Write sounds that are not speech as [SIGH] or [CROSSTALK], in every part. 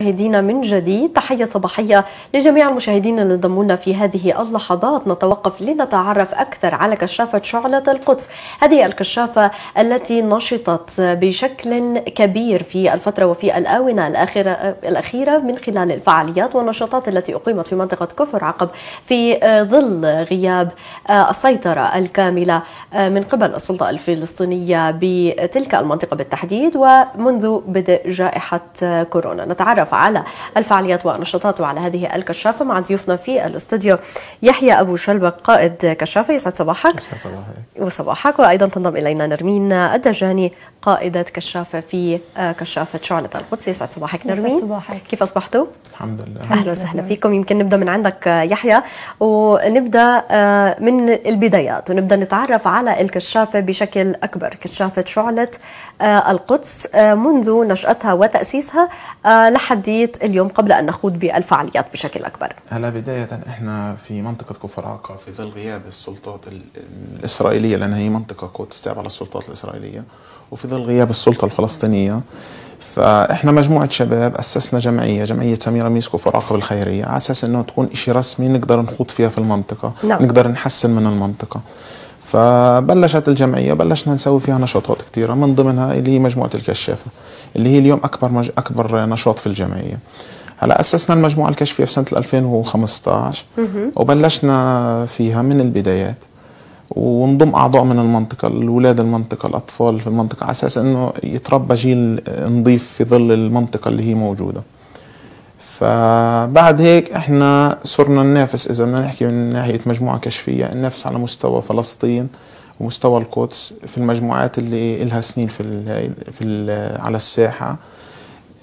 مشاهدينا من جديد تحية صباحية لجميع المشاهدين اللي انضمونا في هذه اللحظات. نتوقف لنتعرف أكثر على كشافة شعلة القدس. هذه الكشافة التي نشطت بشكل كبير في الفترة وفي الآونة الأخيرة, الأخيرة من خلال الفعاليات والنشاطات التي أقيمت في منطقة كفر عقب في ظل غياب السيطرة الكاملة من قبل السلطة الفلسطينية بتلك المنطقة بالتحديد ومنذ بدء جائحة كورونا. نتعرف نتعرف على الفعاليات والنشاطات وعلى هذه الكشافة مع ضيوفنا في الاستوديو يحيى أبو شلبك قائد كشافة يسعد صباحك. يسعد صباحك. وصباحك. وأيضا تنضم إلينا نرمين الدجاني قائدة كشافة في كشافة شعلة القدس. يسعد صباحك نرمين. يسعد صباحك. كيف أصبحتوا؟ الحمد لله. أهلا وسهلا فيكم. يمكن نبدأ من عندك يحيى. ونبدأ من البدايات. ونبدأ نتعرف على الكشافة بشكل أكبر. كشافة شعلة القدس منذ نشأتها وتأسيسها لحديت اليوم قبل أن نخوض بالفعاليات بشكل أكبر. هلا بداية إحنا في منطقة كفر عقا في ظل غياب السلطات الإسرائيلية لأنها هي منطقة تستعب على السلطات الإسرائيلية وفي ظل غياب السلطة الفلسطينية. فإحنا مجموعة شباب أسسنا جمعية جمعية سميرة ميسكو فراقب الخيرية على أساس إنه تكون إشي رسمي نقدر نخوض فيها في المنطقة نعم. نقدر نحسن من المنطقة. فبلشت الجمعية بلشنا نسوي فيها نشاطات كثيرة من ضمنها اللي هي مجموعة الكشافة اللي هي اليوم أكبر مج... أكبر نشاط في الجمعية. هلأ أسسنا المجموعة الكشفية في سنة 2015 وبلشنا فيها من البدايات. ونضم أعضاء من المنطقة الاولاد المنطقة الأطفال في المنطقة على أساس إنه يتربى جيل نظيف في ظل المنطقة اللي هي موجودة. فبعد هيك إحنا صرنا ننافس إذا بدنا نحكي من ناحية مجموعة كشفية ننافس على مستوى فلسطين ومستوى القدس في المجموعات اللي لها سنين في ال في ال على الساحة.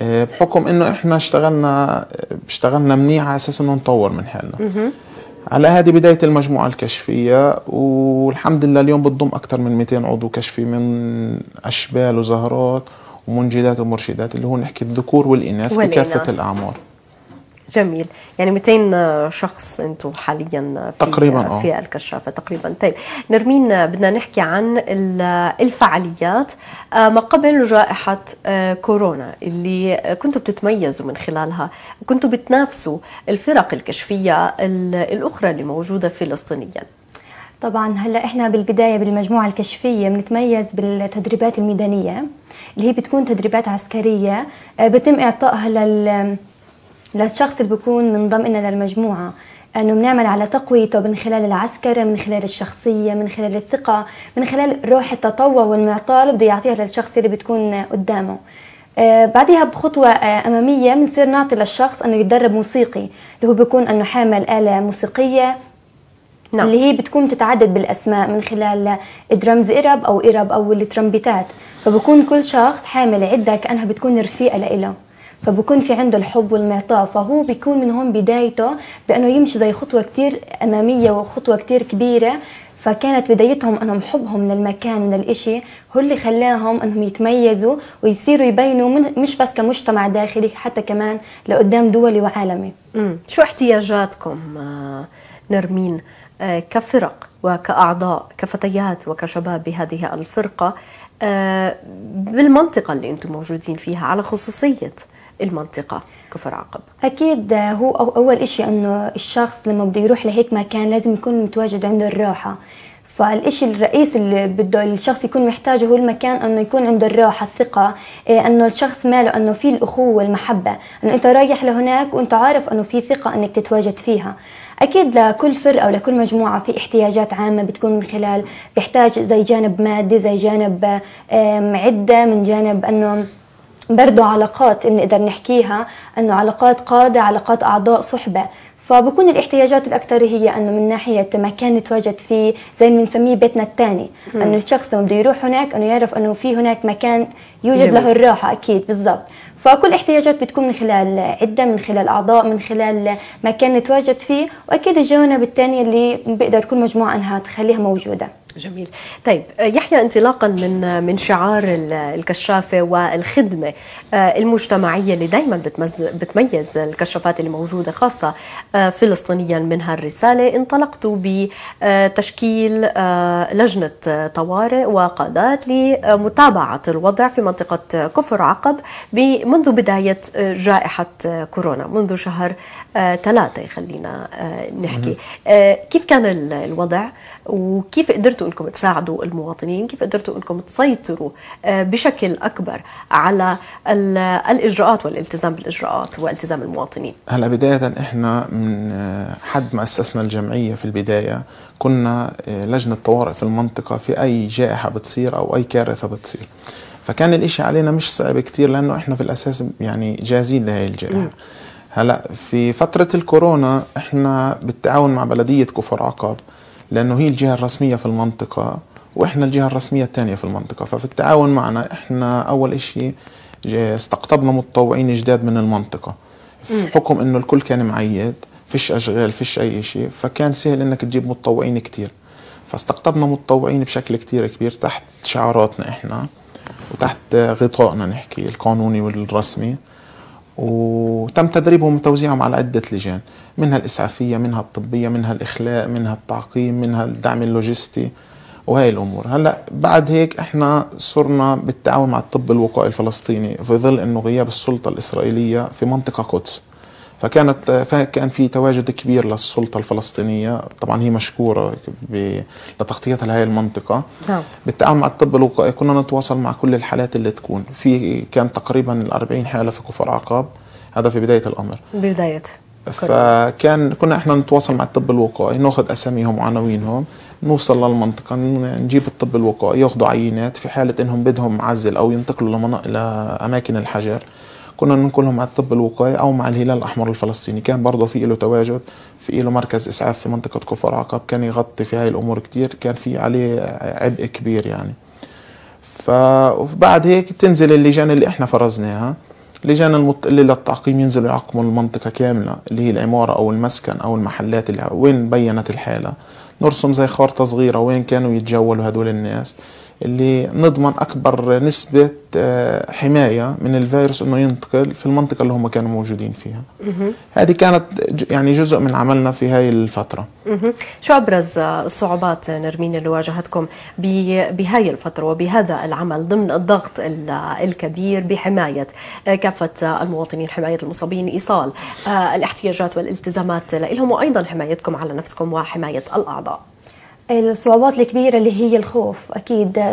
بحكم إنه إحنا اشتغلنا اشتغلنا منيح على أساس إنه نطور من حالنا. على هذه بداية المجموعة الكشفية والحمد لله اليوم بتضم أكثر من 200 عضو كشفي من أشبال وزهرات ومنجدات ومرشدات اللي هو نحكي الذكور والإناث في كافة الأعمار. جميل. يعني 200 شخص أنتم حاليا في تقريبا أوه. في الكشافة تقريبا. طيب نرمين بدنا نحكي عن الفعاليات. ما قبل جائحة كورونا اللي كنتوا بتتميزوا من خلالها وكنتوا بتنافسوا الفرق الكشفية الأخرى اللي موجودة فلسطينيا. طبعا هلأ إحنا بالبداية بالمجموعة الكشفية بنتميز بالتدريبات الميدانية اللي هي بتكون تدريبات عسكرية بتم إعطائها لل للشخص اللي بيكون منضم لنا للمجموعة. إنه بنعمل على تقويته من خلال العسكرة من خلال الشخصية من خلال الثقة من خلال روح التطوع والمعطاء اللي بده يعطيها للشخص اللي بتكون قدامه. آه بعدها بخطوة آه أمامية بنصير نعطي للشخص أنه يتدرب موسيقي اللي هو بيكون أنه حامل آلة موسيقية. نعم. اللي هي بتكون تتعدد بالأسماء من خلال درمز إرب أو إرب أو الترمبيتات فبكون كل شخص حامل عدة كأنها بتكون رفيقة لإله. فبكون في عنده الحب والمعطاء فهو بيكون من هون بدايته بأنه يمشي زي خطوة كتير أمامية وخطوة كتير كبيرة فكانت بدايتهم أنهم حبهم للمكان وللإشي هو اللي خلاهم أنهم يتميزوا ويصيروا يبينوا من مش بس كمجتمع داخلي حتى كمان لقدام دولي وعالمي. مم. شو احتياجاتكم نرمين كفرق وكأعضاء كفتيات وكشباب بهذه الفرقة بالمنطقة اللي أنتم موجودين فيها على خصوصية المنطقة كفر عقب. أكيد هو أول إشي أنه الشخص لما بده يروح لهيك مكان لازم يكون متواجد عنده الراحة. فالإشي الرئيسي اللي بده الشخص يكون محتاجه هو المكان إنه يكون عنده الراحة الثقة إيه إنه الشخص ماله إنه في الأخوة والمحبة. إنه أنت رايح لهناك وأنت عارف إنه في ثقة إنك تتواجد فيها. أكيد لكل فرقة ولكل مجموعة في احتياجات عامة بتكون من خلال بيحتاج زي جانب مادي زي جانب عدة من جانب إنه برضه علاقات بنقدر نحكيها إنه علاقات قادة علاقات أعضاء صحبة. فبكون الاحتياجات الاكثر هي إنه من ناحية مكان نتواجد فيه زي ما بنسميه بيتنا الثاني إنه الشخص لما بده يروح هناك إنه يعرف إنه في هناك مكان يوجد جميل. له الراحة أكيد بالضبط. فكل احتياجات بتكون من خلال عدة من خلال أعضاء من خلال مكان نتواجد فيه. وأكيد الجوانب الثانية اللي بيقدر كل مجموعة إنها تخليها موجودة. جميل. طيب يحيى انطلاقا من من شعار الكشافة والخدمة المجتمعية اللي دائما بتميز الكشافات اللي موجودة خاصة فلسطينيا منها الرسالة. انطلقتوا بتشكيل لجنة طوارئ وقادات لمتابعة الوضع في منطقة كفر عقب منذ بداية جائحة كورونا منذ شهر ثلاثة خلينا نحكي. كيف كان الوضع؟ وكيف قدرتوا أنكم تساعدوا المواطنين كيف قدرتوا أنكم تسيطروا بشكل أكبر على الإجراءات والالتزام بالإجراءات والتزام المواطنين؟ هلأ بداية إحنا من حد ما أسسنا الجمعية في البداية كنا لجنة طوارئ في المنطقة في أي جائحة بتصير أو أي كارثة بتصير. فكان الإشي علينا مش صعب كتير لأنه إحنا في الأساس يعني جاهزين لهي الجائحة. هلأ في فترة الكورونا إحنا بالتعاون مع بلدية كفر عقب لأنه هي الجهة الرسمية في المنطقة وإحنا الجهة الرسمية الثانية في المنطقة. ففي التعاون معنا إحنا أول شيء استقطبنا متطوعين جداد من المنطقة. في حكم إنه الكل كان معيد فيش أشغال فيش أي شيء فكان سهل إنك تجيب متطوعين كتير. فاستقطبنا متطوعين بشكل كتير كبير تحت شعاراتنا إحنا وتحت غطائنا نحكي القانوني والرسمي. وتم تدريبهم وتوزيعهم على عدة لجان منها الإسعافية منها الطبية منها الإخلاء منها التعقيم منها الدعم اللوجستي وهي الأمور. هلأ بعد هيك إحنا صرنا بالتعاون مع الطب الوقائي الفلسطيني في ظل أنه غياب السلطة الإسرائيلية في منطقة قدس. فكانت فكان في تواجد كبير للسلطة الفلسطينية. طبعا هي مشكورة لتغطيتها لهي المنطقة. نعم. بالتعاون مع الطب الوقائي كنا نتواصل مع كل الحالات اللي تكون. في كان تقريبا ال 40 حالة في كفر عقاب. هذا في بداية الأمر. بداية فكان كنا إحنا نتواصل مع الطب الوقائي. نأخذ أساميهم وعناوينهم. نوصل للمنطقة. نجيب الطب الوقائي. ياخذوا عينات في حالة إنهم بدهم معزل أو ينتقلوا لأماكن الحجر. كنا ننقلهم مع الطب الوقائي أو مع الهلال الأحمر الفلسطيني. كان برضه في له تواجد في له مركز إسعاف في منطقة كفر عقب كان يغطي في هاي الأمور كتير كان في عليه عبء كبير يعني. فبعد هيك تنزل اللجان اللي إحنا فرزناها لجان المطلة للتعقيم ينزلوا يعقموا المنطقة كاملة اللي هي العمارة أو المسكن أو المحلات اللي وين بينت الحالة. نرسم زي خارطة صغيرة وين كانوا يتجولوا هدول الناس. اللي نضمن أكبر نسبة حماية من الفيروس أنه ينتقل في المنطقة اللي هم كانوا موجودين فيها. هذه كانت يعني جزء من عملنا في هاي الفترة. شو أبرز الصعوبات نرمين اللي واجهتكم بهاي الفترة وبهذا العمل ضمن الضغط الكبير بحماية كافة المواطنين حماية المصابين إيصال الاحتياجات والالتزامات لهم وأيضا حمايتكم على نفسكم وحماية الأعضاء؟ الصعوبات الكبيرة اللي هي الخوف. أكيد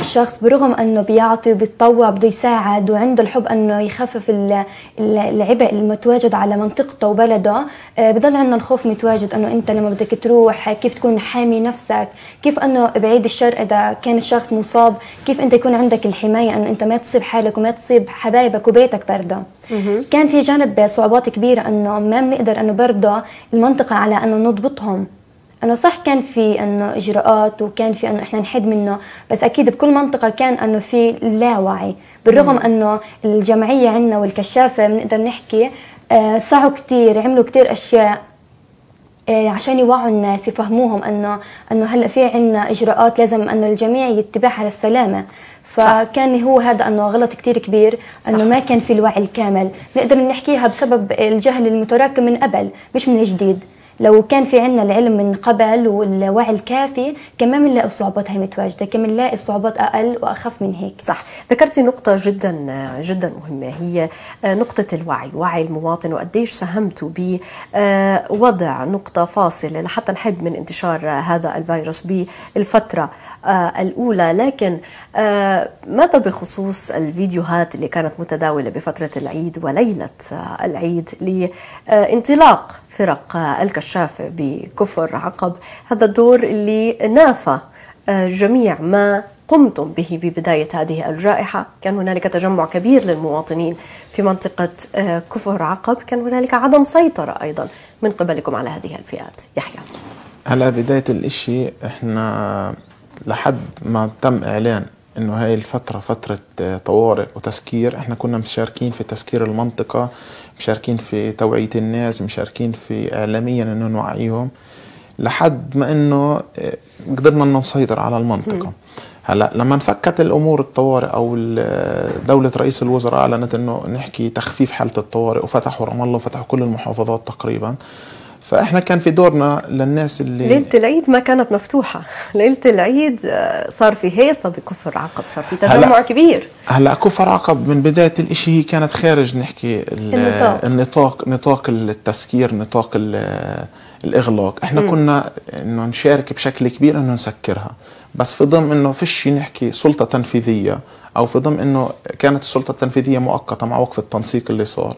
الشخص برغم أنه بيعطي وبيتطوع بده يساعد وعنده الحب أنه يخفف العبء المتواجد على منطقته وبلده بضل عندنا الخوف متواجد أنه أنت لما بدك تروح كيف تكون حامي نفسك؟ كيف أنه بعيد الشر إذا كان الشخص مصاب؟ كيف أنت يكون عندك الحماية أنه أنت ما تصيب حالك وما تصيب حبايبك وبيتك برضه؟ كان في جانب صعوبات كبيرة أنه ما بنقدر أنه برضه المنطقة على أنه نضبطهم. أنه صح كان في أنه إجراءات وكان في أنه إحنا نحد منه بس أكيد بكل منطقة كان أنه في لاوعي. بالرغم أنه الجمعية عندنا والكشافة بنقدر نحكي آه سعوا كثير عملوا كثير أشياء آه عشان يوعوا الناس يفهموهم انه أنه هلأ في عندنا إجراءات لازم أنه الجميع يتبعها للسلامة. فكان هو هذا أنه غلط كثير كبير أنه صح. ما كان في الوعي الكامل. نقدر نحكيها بسبب الجهل المتراكم من قبل مش من جديد. لو كان في عندنا العلم من قبل والوعي الكافي كمان بنلاقي الصعوبات هي متواجدة كمان بنلاقي الصعوبات أقل وأخف من هيك. صح. ذكرتي نقطة جدا جدا مهمة هي نقطة الوعي وعي المواطن وقديش ساهمتوا بوضع نقطة فاصلة لحتى نحد من انتشار هذا الفيروس بالفترة الأولى. لكن ماذا بخصوص الفيديوهات اللي كانت متداولة بفترة العيد وليلة العيد لانطلاق فرق الكشافة بكفر عقب؟ هذا الدور اللي نافى جميع ما قمتم به ببداية هذه الجائحة. كان هنالك تجمع كبير للمواطنين في منطقة كفر عقب. كان هنالك عدم سيطرة أيضا من قبلكم على هذه الفئات. يحيى. على بداية الإشي إحنا لحد ما تم إعلان إنه هاي الفترة فترة طوارئ وتسكير إحنا كنا مشاركين في تسكير المنطقة مشاركين في توعية الناس مشاركين في اعلاميا إنه نوعيهم لحد ما إنه آه، قدرنا إنه نسيطر على المنطقة. هلأ لما انفكت الأمور الطوارئ أو ال- دولة رئيس الوزراء أعلنت إنه نحكي تخفيف حالة الطوارئ وفتحوا رام الله وفتحوا كل المحافظات تقريبا. فإحنا كان في دورنا للناس اللي ليلة العيد ما كانت مفتوحة. [LAUGHS] ليلة العيد آه، صار في هيصة بكفر عقب صار في تجمع هلأ- كبير. هلا كفر عقب من بداية الإشي هي كانت خارج نحكي ال- النطاق. النطاق نطاق التسكير نطاق ال- الإغلاق. إحنا م. كنا إنه نشارك بشكل كبير إنه نسكرها. بس في ضمن إنه فيش نحكي سلطة تنفيذية أو في ضمن إنه كانت السلطة التنفيذية مؤقتة مع وقف التنسيق اللي صار.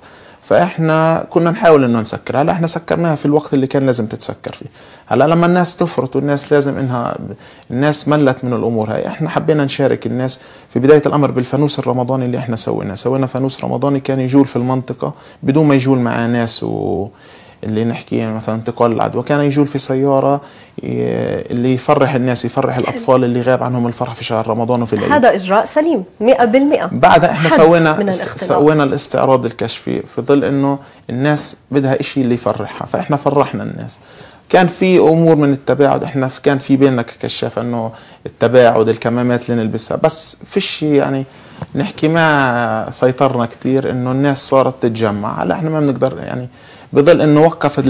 فإحنا كنا نحاول إنه نسكر. هلا إحنا سكرناها في الوقت اللي كان لازم تتسكر فيه. هلا لما الناس تفرط والناس لازم إنها الناس ملت من الأمور هاي إحنا حبينا نشارك الناس في بداية الأمر بالفانوس الرمضاني اللي إحنا سويناه سوينا فانوس رمضاني كان يجول في المنطقة بدون ما يجول معاه ناس و اللي نحكي يعني مثلا انتقال العدوى كان يجول في سيارة اللي يفرح الناس يفرح الأطفال اللي غاب عنهم الفرح في شهر رمضان وفي العيد. هذا إجراء سليم 100% بعدها إحنا حد سوينا. سوينا الاستعراض الكشفي في ظل إنه الناس بدها إشي اللي يفرحها. فإحنا فرحنا الناس. كان في أمور من التباعد. إحنا كان في بيننا ككشاف إنه التباعد الكمامات اللي نلبسها. بس فيش يعني نحكي ما سيطرنا كتير إنه الناس صارت تتجمع. هلا إحنا ما بنقدر يعني بظل إنه وقف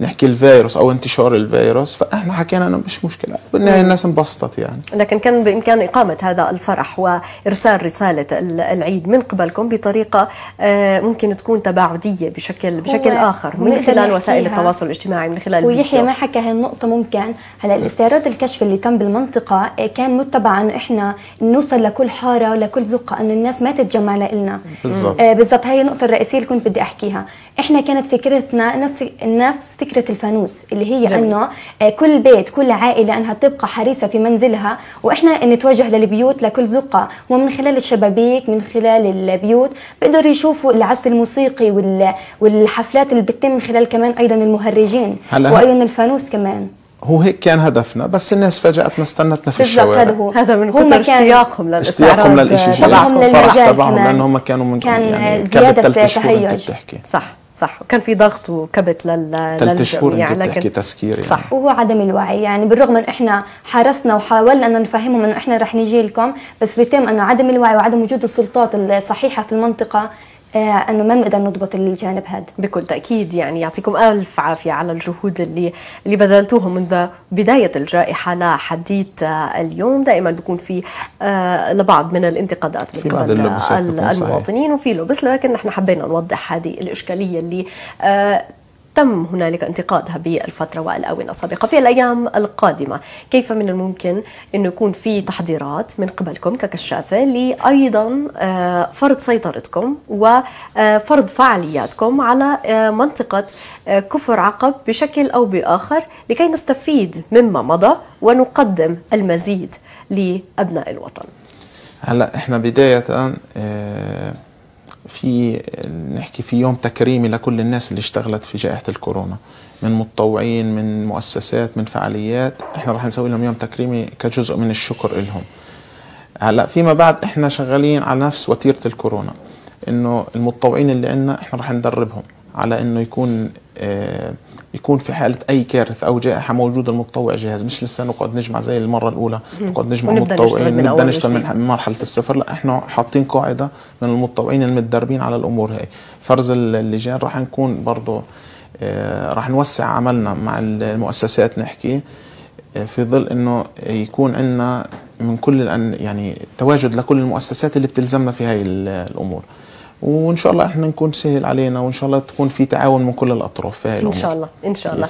نحكي الفيروس أو انتشار الفيروس فإحنا حكينا إنه مش مشكلة. بالنهاية الناس انبسطت يعني. لكن كان بإمكان إقامة هذا الفرح وإرسال رسالة ال- العيد من قبلكم بطريقة آه، ممكن تكون تباعدية بشكل بشكل آخر من خلال وسائل. التواصل الاجتماعي من خلال ويحيى ما حكى هاي النقطة ممكن. هلا الاستعراض الكشف اللي تم بالمنطقة إيه، كان متبع إنه إحنا نوصل لكل حارة ولكل زقة إنه الناس ما تتجمع لنا بالضبط. آه بالضبط. هاي النقطة الرئيسية اللي كنت بدي أحكيها. إحنا كانت فكرتنا نفس نفس فكرة الفانوس اللي هي جميل. أنه آه كل بيت كل عائلة أنها تبقى حريصة في منزلها. وإحنا نتوجه للبيوت لكل زقة. ومن خلال الشبابيك من خلال البيوت بيقدروا يشوفوا العزف الموسيقي وال- والحفلات اللي بتتم من خلال كمان أيضا المهرجين. هلا- وأيضا الفانوس كمان. هو هيك كان هدفنا بس الناس فاجأتنا استنتنا في الشوارع. هذا هو. هذا من هم كثر كان- اشتياقهم للاستعراض اشتياقهم للإشي تبعهم الفرح للمجال تبعهم. لأنه هم كانوا من كان يعني زيادة تهيج. بتحكي. صح. صح وكان في ضغط وكبت لل ثلاث شهور للجميع انت بتحكي تسكير يعني. صح وهو عدم الوعي يعني بالرغم من إحنا حرصنا وحاولنا انه نفهمهم إنه إحنا رح نجي لكم بس بيتم إنه عدم الوعي وعدم وجود السلطات الصحيحة في المنطقة أنه ما بنقدر نضبط الجانب هذا بكل تأكيد يعني يعطيكم ألف عافية على الجهود اللي اللي بذلتوها منذ بداية الجائحة لحديث آه، اليوم دائما بيكون في آه، لبعض من الانتقادات من قبل. المواطنين وفي لبس لكن نحن حبينا نوضح هذه الإشكالية اللي آه، تم هنالك انتقادها بالفترة والآونة السابقة في الأيام القادمة. كيف من الممكن أنه يكون في تحضيرات من قبلكم ككشافة لأيضا آه، فرض سيطرتكم وفرض فعالياتكم على آه، منطقة آه، كفر عقب بشكل أو بآخر لكي نستفيد مما مضى ونقدم المزيد لأبناء الوطن. هلا إحنا بداية آه، في نحكي في يوم تكريمي لكل الناس اللي اشتغلت في جائحة الكورونا من متطوعين من مؤسسات من فعاليات. إحنا راح نسوي لهم يوم تكريمي كجزء من الشكر لهم هلأ فيما بعد إحنا شغالين على نفس وتيرة الكورونا إنه المتطوعين اللي عندنا إحنا راح ندربهم على إنه يكون آه يكون في حالة أي كارثة أو جائحة موجود المتطوع جاهز مش لسه نقعد نجمع زي المرة الأولى نقعد نجمع ونبدأ نشتغل متطوعين من نبدأ أول نشتغل. من من مرحلة الصفر. لا إحنا حاطين قاعدة من المتطوعين المتدربين على الأمور هاي. فرز اللجان راح نكون برضه آه، راح نوسع عملنا مع المؤسسات نحكي آه، في ظل إنه يكون عندنا من كل الأن- يعني تواجد لكل المؤسسات اللي بتلزمنا في هاي ال- الأمور. وإن شاء الله إحنا نكون سهل علينا وإن شاء الله تكون في تعاون من كل الأطراف. في الأمور. شاء الله إن شاء الله.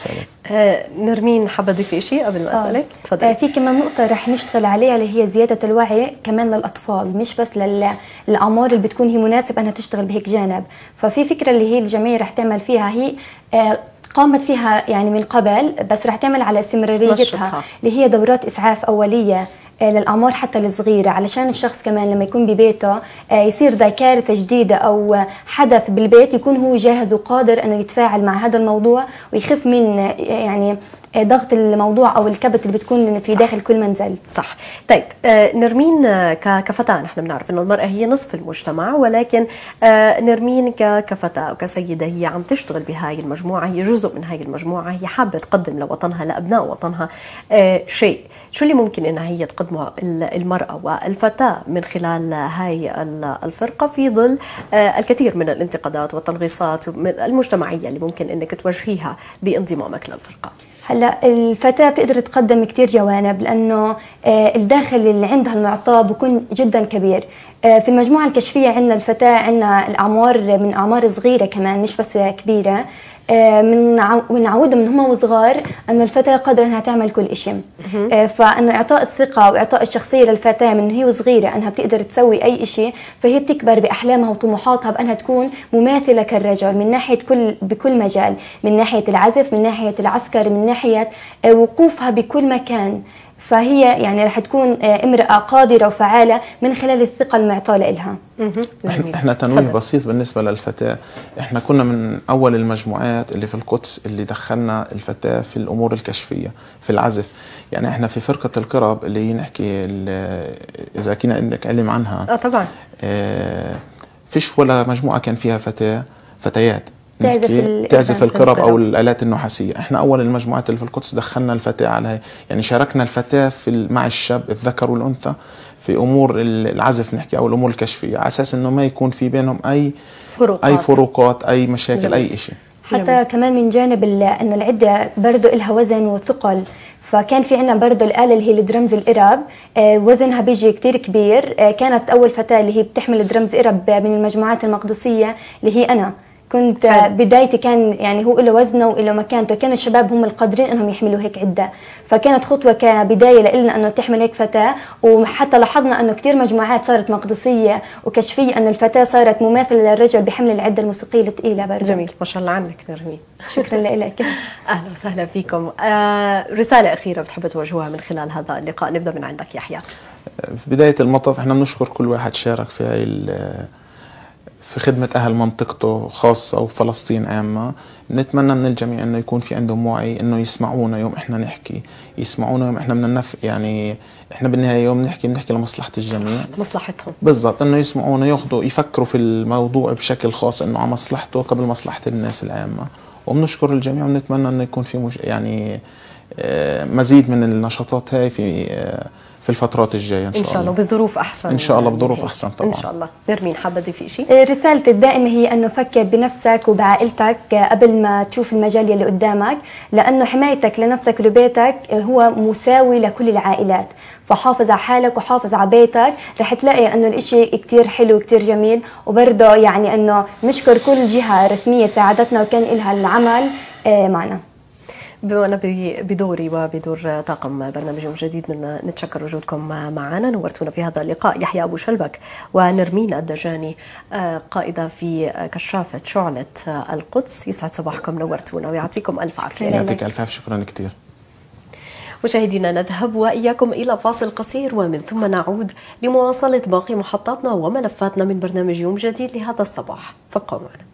آه، نرمين حابة تضيفي شيء قبل ما أسألك؟ آه تفضلي. في كمان نقطة رح نشتغل عليها اللي هي زيادة الوعي كمان للأطفال مش بس لل- للأعمار اللي بتكون هي مناسبة أنها تشتغل بهيك جانب. ففي فكرة اللي هي الجمعية رح تعمل فيها هي آه قامت فيها يعني من قبل بس رح تعمل على استمراريتها. اللي هي دورات إسعاف أولية. آه، للأعمار حتى الصغيرة علشان الشخص كمان لما يكون ببيته آه، يصير ذا كارثة جديدة أو حدث بالبيت يكون هو جاهز وقادر أنه يتفاعل مع هذا الموضوع ويخف من آه، يعني ضغط الموضوع أو الكبت اللي بتكون في صح. داخل كل منزل. صح. طيب نرمين كفتاة نحن بنعرف إنه المرأة هي نصف المجتمع ولكن نرمين كفتاة وكسيده هي عم تشتغل بهاي المجموعة هي جزء من هاي المجموعة هي حابة تقدم لوطنها لأبناء وطنها شيء. شو اللي ممكن إنها هي تقدمه المرأة والفتاة من خلال هاي الفرقة في ظل آه الكثير من الانتقادات والتنغيصات المجتمعية اللي ممكن إنك توجهيها بانضمامك للفرقة. هلا الفتاة بتقدر تقدم كثير جوانب لأنه آه، الداخل اللي عندها المعطاء بكون جدا كبير. آه، في المجموعة الكشفية عندنا الفتاة عندنا الأعمار من أعمار صغيرة كمان مش بس كبيرة. آه، من ونعودهم من هم وصغار أنه الفتاه قادره إنها تعمل كل شيء آه، فأنه إعطاء الثقة وإعطاء الشخصية للفتاة من هي وصغيرة أنها بتقدر تسوي أي شيء فهي بتكبر بأحلامها وطموحاتها بأنها تكون مماثلة كالرجل من ناحية كل بكل مجال من ناحية العزف من ناحية العسكر من ناحية آه، وقوفها بكل مكان. فهي يعني رح تكون آه، امرأة قادرة وفعالة من خلال الثقة المعطاة لها. إحنا تنويه بسيط بالنسبة للفتاة. إحنا كنا من أول المجموعات اللي في القدس اللي دخلنا الفتاة في الأمور الكشفية في العزف. يعني إحنا في فرقة القرب اللي نحكي إذا كنا عندك علم عنها. آه طبعا. آه فيش ولا مجموعة كان فيها فتاة فتيات. تعزف تعزف القرب أو الآلات النحاسية. إحنا أول المجموعات اللي في القدس دخلنا الفتاة على هي يعني شاركنا الفتاة في مع الشاب الذكر والأنثى في أمور العزف نحكي أو الأمور الكشفية على أساس إنه ما يكون في بينهم اي فروقات. أي فروقات أي مشاكل جميل. اي شيء حتى جميل. كمان من جانب انه العدة برضه لها وزن وثقل. فكان في عندنا برضه الآلة اللي هي الدرمز الإرب آه وزنها بيجي كتير كبير. آه كانت أول فتاة اللي هي بتحمل درمز إرب من المجموعات المقدسية اللي هي أنا. كنت. بدايتي كان يعني هو له وزنه وله مكانته كانوا الشباب هم القادرين إنهم يحملوا هيك عدة. فكانت خطوة كبداية لنا إنه تحمل هيك فتاة وحتى لاحظنا إنه كثير مجموعات صارت مقدسية وكشفية انه الفتاة صارت مماثلة للرجل بحمل العدة الموسيقية الثقيله برضه. جميل. ما شاء الله عنك نرمين. شكرا [LAUGHS] لك أهلا وسهلا فيكم. آه رسالة أخيرة بتحب توجهوها من خلال هذا اللقاء. نبدأ من عندك يحيى. في بداية المطاف إحنا بنشكر كل واحد شارك في هاي في خدمة أهل منطقته خاصة وفلسطين عامة. نتمنى من الجميع أنه يكون في عندهم وعي أنه يسمعونا يوم إحنا نحكي يسمعونا يوم إحنا بدنا نف يعني إحنا بالنهاية يوم نحكي بنحكي لمصلحة الجميع. مصلحتهم بالضبط أنه يسمعونا ياخذوا يفكروا في الموضوع بشكل خاص أنه على مصلحته قبل مصلحة الناس العامة. وبنشكر الجميع ونتمنى أنه يكون في مش يعني آه، مزيد من النشاطات هاي في آه، في الفترات الجاية إن شاء, إن شاء الله وبظروف أحسن إن شاء الله بظروف أحسن طبعا. ان شاء الله. نرمين حابة تضيفي شيء إيه، رسالتي الدائمة هي انه فكر بنفسك وبعائلتك قبل ما تشوف المجال اللي قدامك لأنه حمايتك لنفسك ولبيتك هو مساوي لكل العائلات. فحافظ على حالك وحافظ على بيتك رح تلاقي إنه الإشي كتير حلو وكتير جميل. وبرضه يعني إنه نشكر كل جهة رسمية ساعدتنا وكان لها العمل إيه، معنا. أنا بدوري وبدور طاقم برنامج جديد نتشكر وجودكم معنا. نورتونا في هذا اللقاء يحيى أبو شلبك ونرمين الدجاني آه، قائدة في كشافة شعلة القدس. يسعد صباحكم. نورتونا ويعطيكم ألف عافية. يعطيك ألف عافية. شكرا كثير. مشاهدينا نذهب وإياكم إلى فاصل قصير ومن ثم نعود لمواصلة باقي محطاتنا وملفاتنا من برنامج يوم جديد لهذا الصباح. فابقوا معنا